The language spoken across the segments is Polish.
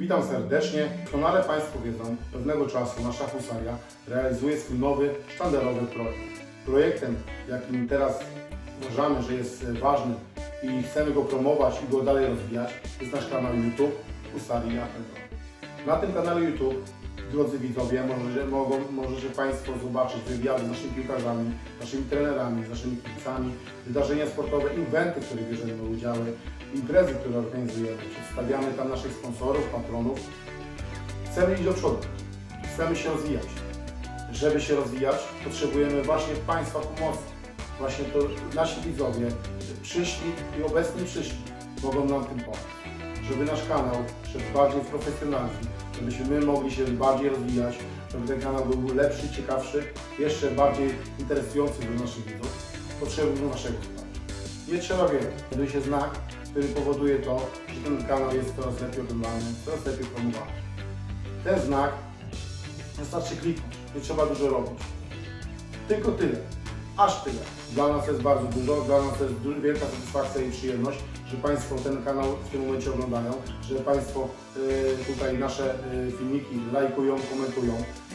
Witam serdecznie. Doskonale Państwo wiedzą, pewnego czasu nasza husaria realizuje swój nowy, sztandarowy projekt. Projektem, jakim teraz uważamy, że jest ważny i chcemy go promować i go dalej rozwijać, jest nasz kanał YouTube Husaria. Na tym kanale YouTube, drodzy widzowie, możecie, mogą, możecie Państwo zobaczyć wywiady z naszymi piłkarzami, naszymi trenerami, z naszymi kibicami, wydarzenia sportowe, inwenty, w których bierzemy udziały, imprezy, które organizujemy. Przedstawiamy tam naszych sponsorów, patronów. Chcemy iść do przodu, chcemy się rozwijać. Żeby się rozwijać, potrzebujemy właśnie Państwa pomocy. Właśnie to nasi widzowie przyszli i obecni przyszli mogą nam tym pomóc. Żeby nasz kanał szedł bardziej w profesjonalizm, żebyśmy my mogli się bardziej rozwijać, żeby ten kanał był lepszy, ciekawszy, jeszcze bardziej interesujący dla naszych widzów, potrzebujemy naszego wsparcia. Nie trzeba wiele. Znajduje się znak, który powoduje to, że ten kanał jest coraz lepiej oglądany, coraz lepiej promowany. Ten znak wystarczy kliknąć, nie trzeba dużo robić. Tylko tyle, aż tyle. Dla nas jest bardzo dużo, dla nas to jest wielka satysfakcja i przyjemność, że Państwo ten kanał w tym momencie oglądają, że Państwo y, tutaj nasze y, filmiki lajkują, komentują.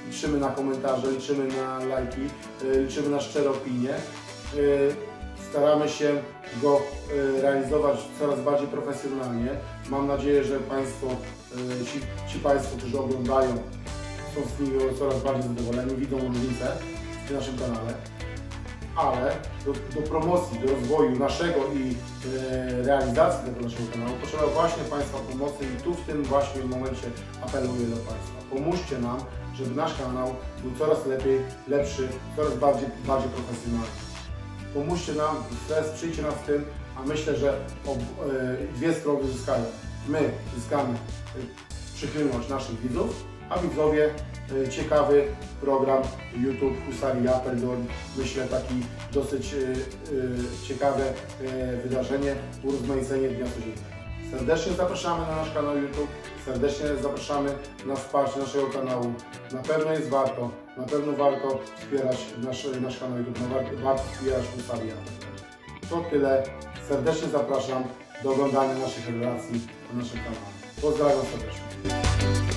Liczymy na komentarze, liczymy na lajki, y, liczymy na szczere opinie. Staramy się go realizować coraz bardziej profesjonalnie. Mam nadzieję, że Państwo, ci, ci Państwo, którzy oglądają, są z niego coraz bardziej zadowoleni, widzą różnicę w naszym kanale. Ale do, do promocji, do rozwoju naszego i e, realizacji tego naszego kanału potrzeba właśnie Państwa pomocy i tu w tym właśnie momencie apeluję do Państwa. Pomóżcie nam, żeby nasz kanał był coraz lepiej, lepszy, coraz bardziej, bardziej profesjonalny. Pomóżcie nam, wesprzyjcie nas w tym, a myślę, że ob, e, dwie strony zyskają. My zyskamy przychylność naszych widzów, a widzowie e, ciekawy program YouTube Husaria Peldon. Myślę taki dosyć e, e, ciekawe wydarzenie, urozmaicenie dnia codziennego. Serdecznie zapraszamy na nasz kanał YouTube, serdecznie zapraszamy na wsparcie naszego kanału. Na pewno jest warto, na pewno warto wspierać nasz, nasz kanał YouTube, na warto, warto wspierać Husaria. To tyle. Serdecznie zapraszam do oglądania naszych relacji na naszym kanale. Pozdrawiam serdecznie.